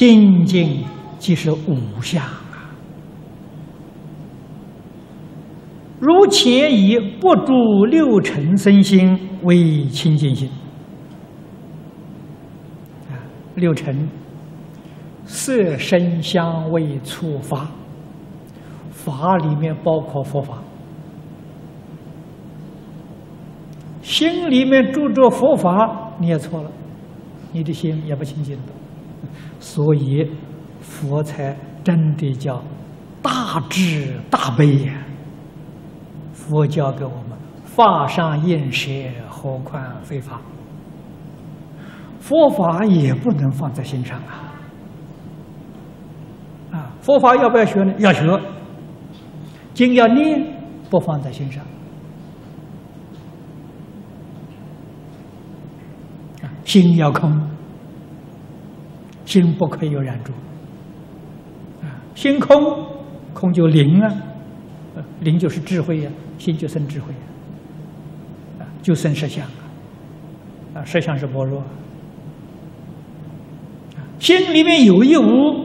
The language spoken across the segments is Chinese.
清净即是无相啊。如前以不住六尘身心为清净心啊，六尘色声香味触法，法里面包括佛法。心里面住着佛法，你也错了，你的心也不清净的，所以佛才真的叫大智大悲呀。佛教给我们法上应舍，何况非法？佛法也不能放在心上啊！啊，佛法要不要学呢？要学。经要念，不放在心上。心要空，心不可以有染著。啊，心空，空就灵啊，灵就是智慧呀，心就生智慧，啊，就生实相啊，啊，实相是般若。心里面有一无，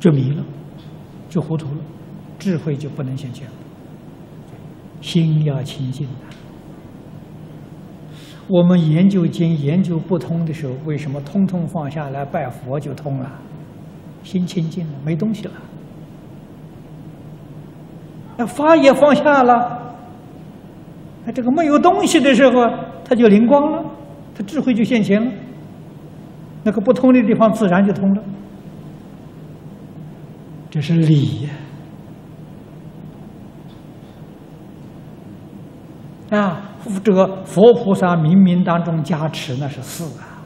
就迷了，就糊涂了，智慧就不能显现了。心要清净的。我们研究经研究不通的时候，为什么通通放下来拜佛就通了？心清净了，没东西了。那法也放下了，那这个没有东西的时候，它就灵光了，它智慧就现前了。那个不通的地方自然就通了，这是理呀。啊。这个佛菩萨冥冥当中加持，那是四啊，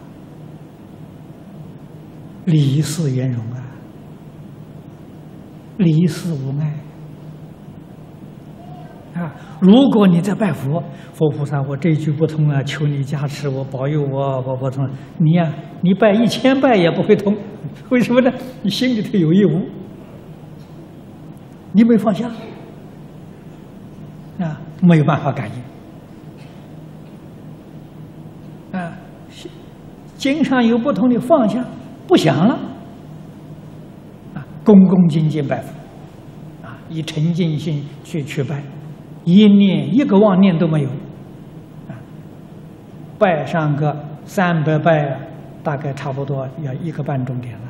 离世圆融啊，离世无碍啊！如果你在拜佛，佛菩萨，我这一句不通啊，求你加持我，保佑我，我不通。你呀，你拜一千拜也不会通，为什么呢？你心里头有一无，你没放下啊，没有办法感应。经常有不同的方向，不想了，啊，恭恭敬敬拜佛，啊，以诚敬心去去拜，一念一个妄念都没有，啊，拜上个三百拜，大概差不多要一个半钟点了，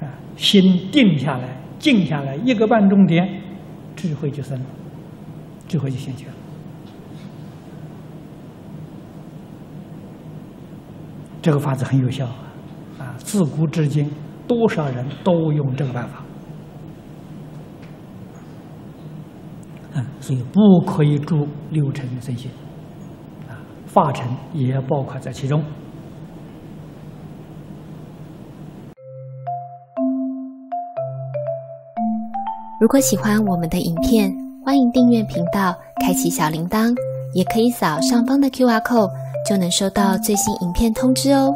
啊，心定下来，静下来，一个半钟点，智慧就生了，智慧就现前了。这个法子很有效啊！自古至今，多少人都用这个办法。嗯，所以不可以住六尘身心，啊，法尘也包括在其中。如果喜欢我们的影片，欢迎订阅频道，开启小铃铛，也可以扫上方的 Q R code。就能收到最新影片通知哦。